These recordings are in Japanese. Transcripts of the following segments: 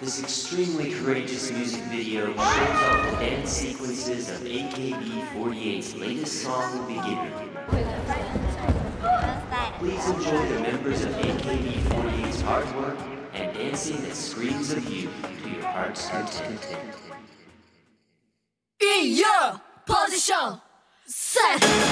This extremely courageous music video shows off the dance sequences of AKB48's latest song, Beginner. Please enjoy the members of AKB48's hard work and dancing that screams of you to your heart's content. In your position, set.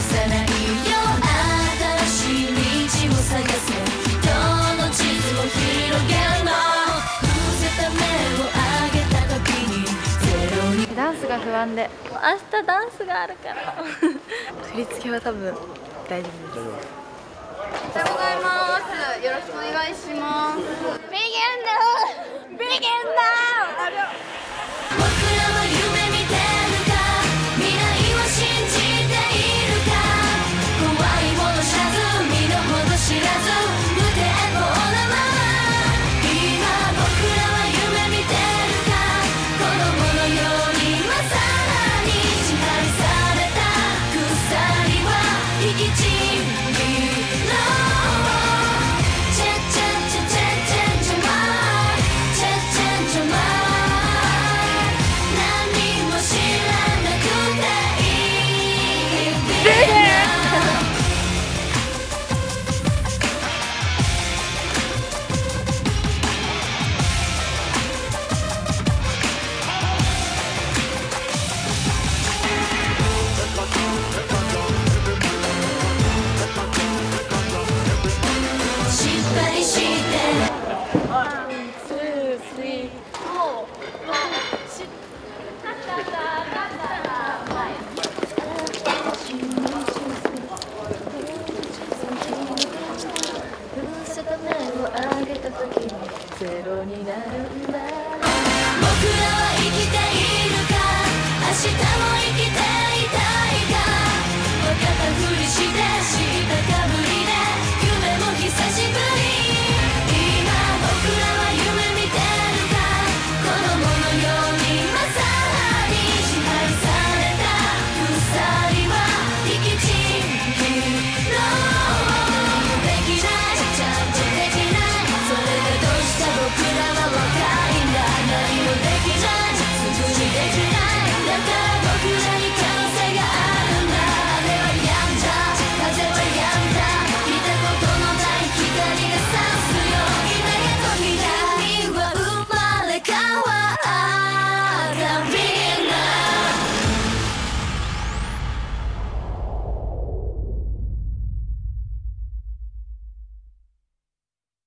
さないよ新しい道を探せどの地図も広げるの伏せた目を上げた時にゼロにダンスが不安で明日ダンスがあるから振り付けは多分大丈夫ですおはようございます。よろしくお願いします。my ゼロになるんだ